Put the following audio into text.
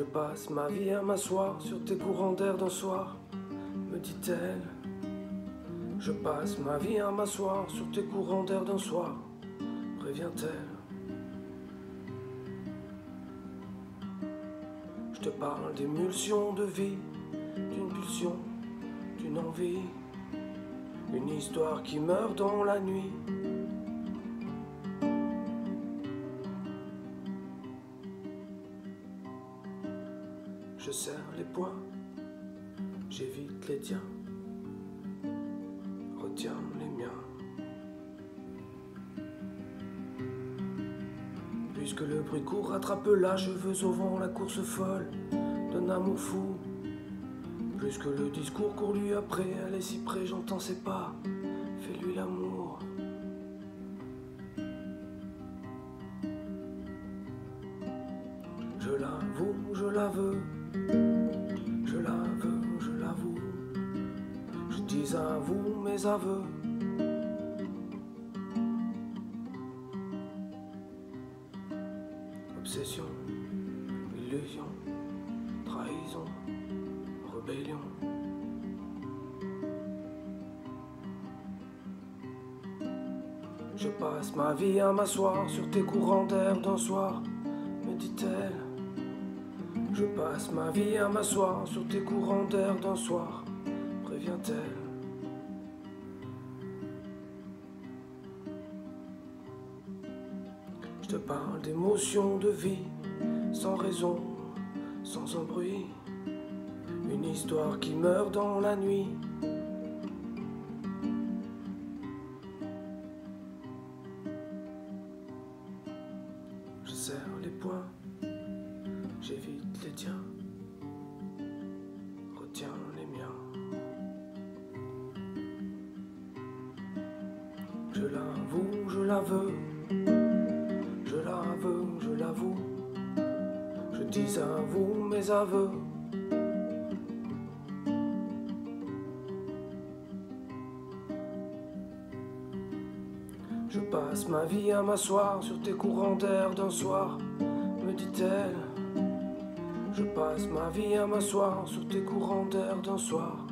Je passe ma vie à m'asseoir sur tes courants d'air d'un soir, me dit-elle. Je passe ma vie à m'asseoir sur tes courants d'air d'un soir, prévient-elle. Je te parle d'émulsion de vie, d'une pulsion, d'une envie, une histoire qui meurt dans la nuit. Je serre les poings, j'évite les tiens, retiens les miens. Puisque le bruit court, rattrape là, cheveux au vent, la course folle d'un amour fou. Plus le discours court lui après, elle est si près, j'entends ses pas, fais-lui l'amour. L'avoue, je la veux, je la veux, je l'avoue. Je dis à vous mes aveux. Obsession, illusion, trahison, rébellion. Je passe ma vie à m'asseoir sur tes courants d'air d'un soir, me dit-elle. Je passe ma vie à m'asseoir sur tes courants d'air d'un soir, prévient-elle. Je te parle d'émotions de vie, sans raison, sans un bruit. Une histoire qui meurt dans la nuit. Je serre les poings, j'évite les tiens, retiens les miens. Je l'avoue, je la veux, je la veux, je l'avoue. Je dis à vous mes aveux. Je passe ma vie à m'asseoir sur tes courants d'air d'un soir, me dit-elle. Je passe ma vie à m'asseoir sur tes courants d'air d'un soir,